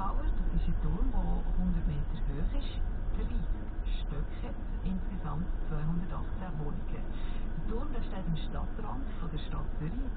Tower, das ist ein Turm, der 100 Meter hoch ist, 30 Stöcke hat, insgesamt 218 Wohnungen. Der Turm der steht am Stadtrand von der Stadt Zürich,